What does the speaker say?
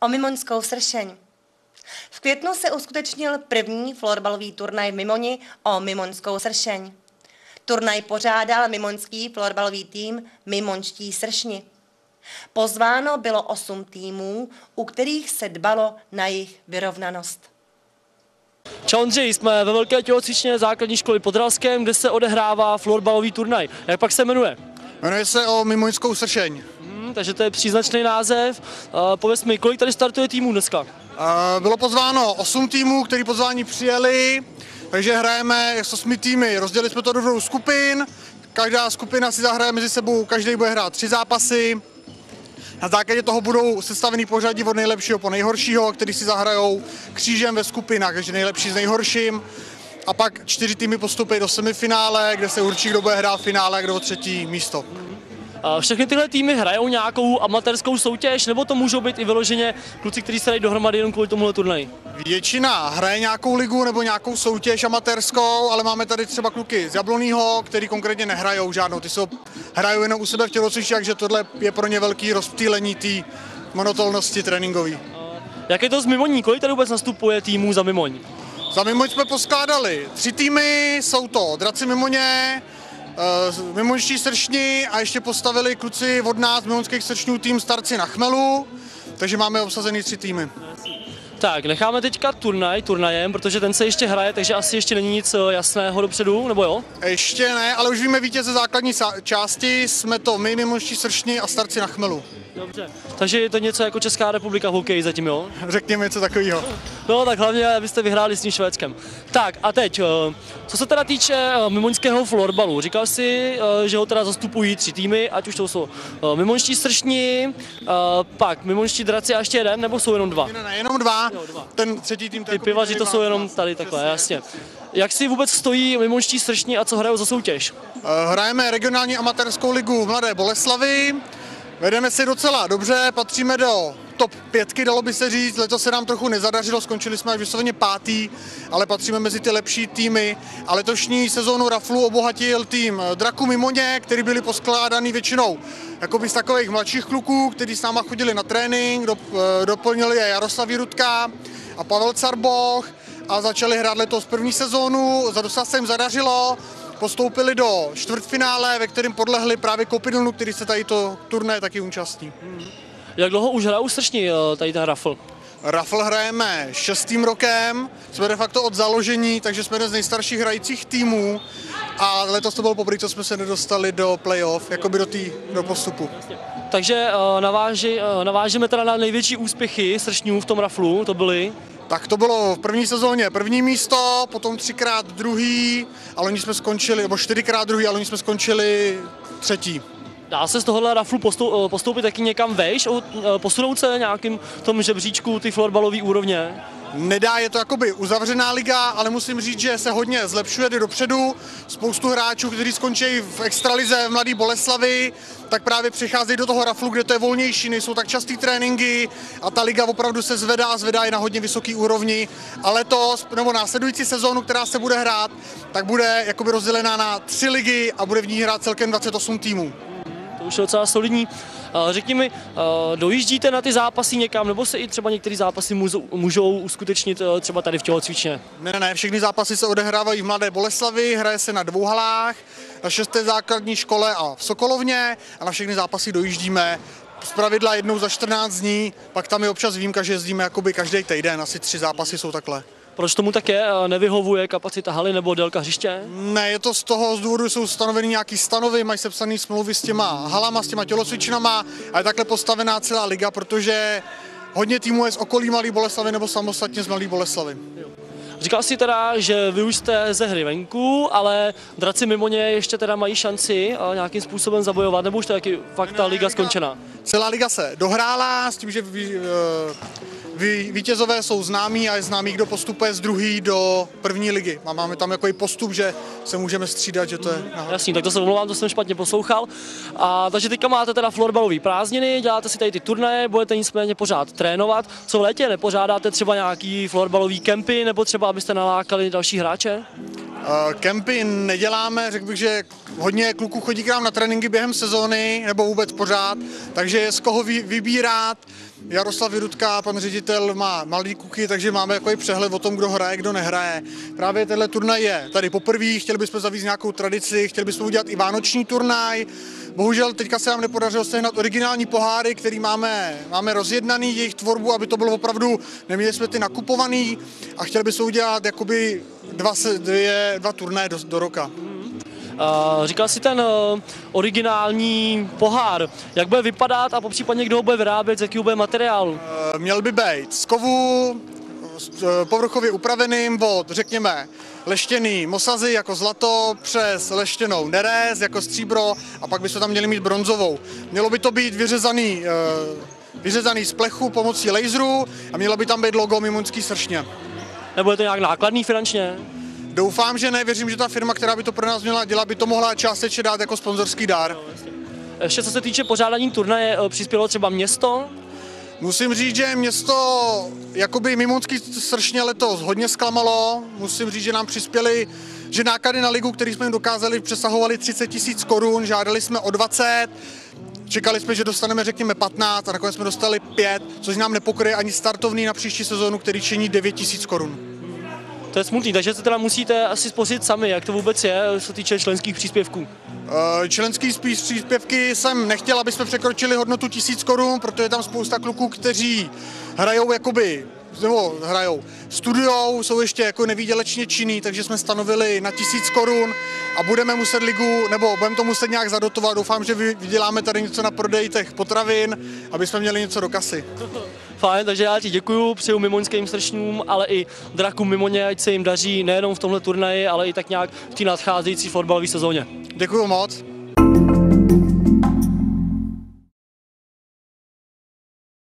o Mimoňskou sršeň. V květnu se uskutečnil první florbalový turnaj v Mimoni o Mimoňskou sršeň. Turnaj pořádal mimoňský florbalový tým Mimonští sršni. Pozváno bylo osm týmů, u kterých se dbalo na jejich vyrovnanost. Čau Ondřej, jsme ve Velké tělocvičně základní školy pod Ralskem, kde se odehrává florbalový turnaj. Jak pak se jmenuje? Jmenuje se o Mimoňskou sršeň. Takže to je příznačný název. Uh, pověz mi, kolik tady startuje týmů dneska? Uh, bylo pozváno 8 týmů, který pozvání přijeli, takže hrajeme s 8 týmy. Rozdělili jsme to do dvou skupin, každá skupina si zahraje mezi sebou, každý bude hrát tři zápasy. Na základě toho budou sestavený pořadí od nejlepšího po nejhoršího, který si zahrajou křížem ve skupinách, takže nejlepší s nejhorším. A pak čtyři týmy postupí do semifinále, kde se určí, kdo bude hrát v finále kdo třetí místo. Všechny tyhle týmy hrajou nějakou amatérskou soutěž, nebo to můžou být i vyloženě kluci, kteří se dají dohromady jenom kvůli tomuhle turnaji? Většina hraje nějakou ligu nebo nějakou soutěž amatérskou, ale máme tady třeba kluky z Jablonýho, který konkrétně nehrajou žádnou. Ty jsou, hrajou jenom u sebe v tělocvičích, takže tohle je pro ně velký rozptýlení té monotónnosti tréninkové. Jak je to z Mimoní? Kolik tady vůbec nastupuje týmů za Mimoň? Za Mimoň jsme poskládali tři týmy, jsou to Draci Mimoně, uh, Mimonští sršni a ještě postavili kluci od nás Mimonských sršňů tým Starci na chmelu, takže máme obsazený tři týmy. Tak, necháme teďka turnaj turnajem, protože ten se ještě hraje, takže asi ještě není nic eh, jasného dopředu, nebo jo? Ještě ne, ale už víme vítěze základní části, jsme to my, Mimonští sršni a Starci na chmelu. Dobře. Takže je to něco jako Česká republika v hokeji zatím, jo? Řekněme něco takového. No tak hlavně, abyste vyhráli s tím Švédskem. Tak a teď, eh, co se teda týče eh, mimoňského florbalu, říkal jsi, že ho teda zastupují tři týmy, ať už to jsou mimonští sršní, pak mimonští draci a ještě jeden, nebo jsou jenom dva? Ne, ne, jenom dva. Ten třetí tým... Ty jako pivaři to jsou jenom tady takhle, jasně. Jak si vůbec stojí mimonští sršní a co hrajou za soutěž? Hrajeme regionální amatérskou ligu Mladé Boleslavy, Vedeme si docela dobře, patříme do top pětky, dalo by se říct. Letos se nám trochu nezadařilo, skončili jsme až vysloveně pátý, ale patříme mezi ty lepší týmy. A letošní sezónu Raflu obohatil tým Draku Mimoně, který byli poskládaný většinou jakoby z takových mladších kluků, kteří s náma chodili na trénink, do, eh, doplnili je Jaroslav Rudka a Pavel Carboch a začali hrát letos první sezónu, za se jim zadařilo, postoupili do čtvrtfinále, ve kterém podlehli právě Kopidlnu, který se tady to turné taky účastní. Jak dlouho už hrajou srční eh, tady ten Rafl? Rafl hrajeme šestým rokem, jsme de facto od založení, takže jsme jeden z nejstarších hrajících týmů a letos to bylo poprvé, co jsme se nedostali do playoff, jakoby do, tý, do postupu. Takže uh, naváži, uh, navážeme teda na největší úspěchy sršňů v tom Raflu, to byly? Tak to bylo v první sezóně první místo, potom třikrát druhý, ale oni jsme skončili, nebo čtyřikrát druhý, ale oni jsme skončili třetí. Dá se z tohohle raflu postoupit taky někam vejš, e, posunout se nějakým tom žebříčku ty florbalové úrovně? Nedá, je to jakoby uzavřená liga, ale musím říct, že se hodně zlepšuje, jde dopředu. Spoustu hráčů, kteří skončí v extralize v Mladý Boleslavy, tak právě přicházejí do toho raflu, kde to je volnější, nejsou tak častý tréninky a ta liga opravdu se zvedá zvedá i na hodně vysoký úrovni. A letos, nebo následující sezónu, která se bude hrát, tak bude jakoby rozdělená na tři ligy a bude v ní hrát celkem 28 týmů už je docela solidní. Řekni mi, dojíždíte na ty zápasy někam, nebo se i třeba některé zápasy můžou, můžou uskutečnit e, třeba tady v tělocvičně? Ne, ne, ne, všechny zápasy se odehrávají v Mladé Boleslavi, hraje se na dvou halách, na šesté základní škole a v Sokolovně a na všechny zápasy dojíždíme z pravidla jednou za 14 dní, pak tam je občas výjimka, že jezdíme jakoby každý týden, asi tři zápasy jsou takhle. Proč tomu tak je? Nevyhovuje kapacita haly nebo délka hřiště? Ne, je to z toho z důvodu, jsou stanoveny nějaký stanovy, mají sepsaný smlouvy s těma halama, s těma tělocvičnama a je takhle postavená celá liga, protože hodně týmů je z okolí Malý Boleslavy nebo samostatně z Malý Boleslavy. Říkal jsi teda, že vy už jste ze hry venku, ale draci mimo ně ještě teda mají šanci nějakým způsobem zabojovat, nebo už to je fakt ta liga skončená? Celá liga se dohrála s tím, že vítězové jsou známí a je známý, kdo postupuje z druhý do první ligy. A máme tam jako i postup, že se můžeme střídat, že to je... Aha. Jasný, tak to se omlouvám, to jsem špatně poslouchal. A, takže teďka máte teda florbalový prázdniny, děláte si tady ty turnaje, budete nicméně pořád trénovat. Co v létě nepořádáte třeba nějaký florbalový kempy, nebo třeba abyste nalákali další hráče? Eh, Kempy neděláme, řekl bych, že hodně kluků chodí k nám na tréninky během sezóny, nebo vůbec pořád, takže je z koho vy- vybírat. Jaroslav Vyrudka, pan ředitel, má malý kuky, takže máme jako přehled o tom, kdo hraje, kdo nehraje. Právě tenhle turnaj je tady poprvé, chtěli bychom zavíct nějakou tradici, chtěli bychom udělat i vánoční turnaj. Bohužel teďka se nám nepodařilo sehnat originální poháry, který máme, máme rozjednaný, jejich tvorbu, aby to bylo opravdu, neměli jsme ty nakupovaný a chtěli bychom udělat jakoby dva, dvě, dva turnaje do, do roka. Říkal si ten uh, originální pohár, jak bude vypadat a popřípadně kdo ho bude vyrábět, z jakého bude materiálu. Eh, Měl by být z kovu, eh, povrchově upraveným od, řekněme, leštěný mosazy jako zlato přes leštěnou nerez jako stříbro a pak bychom tam měli mít bronzovou. Mělo by to být vyřezaný, eh, vyřezaný z plechu pomocí laseru a mělo by tam být logo Mimunský sršně. Nebo je to nějak nákladný finančně? Doufám, že ne, věřím, že ta firma, která by to pro nás měla dělat, by to mohla částečně dát jako sponzorský dár. Ještě co se týče pořádání turnaje, eh, přispělo třeba město? Musím říct, že město, jakoby Mimunský sršně letos hodně zklamalo. Musím říct, že nám přispěli, že náklady na ligu, který jsme jim dokázali, přesahovaly 30 tisíc korun, žádali jsme o 20, čekali jsme, že dostaneme řekněme 15 a nakonec jsme dostali 5, což nám nepokryje ani startovný na příští sezónu, který činí 9 tisíc korun. To je smutný, takže se teda musíte asi spořit sami, jak to vůbec je, co se týče členských příspěvků. Eh, Členský příspěvky jsem nechtěl, aby jsme překročili hodnotu 1000 korun, protože je tam spousta kluků, kteří hrajou jakoby nebo hrajou, studujou, jsou ještě jako nevýdělečně činný, takže jsme stanovili na 1000 korun a budeme muset ligu, nebo budeme to muset nějak zadotovat. Doufám, že vy- vyděláme tady něco na prodej těch potravin, aby jsme měli něco do kasy. Fajn, takže já ti děkuju, přeju mimoňským sršňům, ale i drakům mimoně, ať se jim daří nejenom v tomhle turnaji, ale i tak nějak v té nadcházející fotbalové sezóně. Děkuju moc.